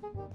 Hmm.